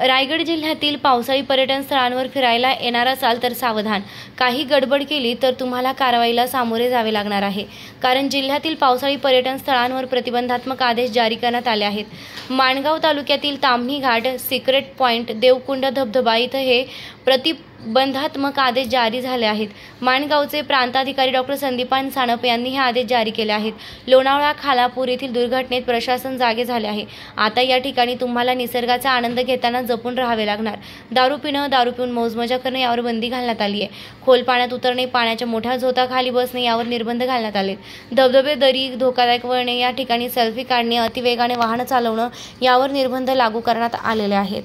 रायगड जिल्ह्यातील पावसाळी पर्यटन स्थळांवर फिरायला येणार असाल तर सावधान. काही गडबड केली तर तुम्हाला कारवाईला सामोरे जावे लागणार आहे. कारण जिल्ह्यातील पावसाळी पर्यटन स्थळांवर प्रतिबंधात्मक आदेश जारी करण्यात आले आहेत. माणगाव तालुक्यातील ताम्ही घाट सिक्रेट पॉईंट देवकुंड धबधबा इथं हे प्रति बंधात्मक आदेश जारी झाले आहेत. माणगावचे प्रांताधिकारी डॉक्टर संदीपान सानप यांनी हे आदेश जारी केले आहेत. लोणावळा खालापूर येथील दुर्घटनेत प्रशासन जागे झाले आहे. आता या ठिकाणी तुम्हाला निसर्गाचा आनंद घेताना जपून राहावे लागणार. दारू पिणं दारू पिऊन मौजमजा करणे यावर बंदी घालण्यात आली आहे. खोल पाण्यात उतरणे पाण्याच्या मोठ्या झोताखाली बसणे यावर निर्बंध घालण्यात आले धबधबे दरी धोकादायक वळणे या ठिकाणी सेल्फी काढणे अतिवेगाने वाहन चालवणं यावर निर्बंध लागू करण्यात आलेले आहेत.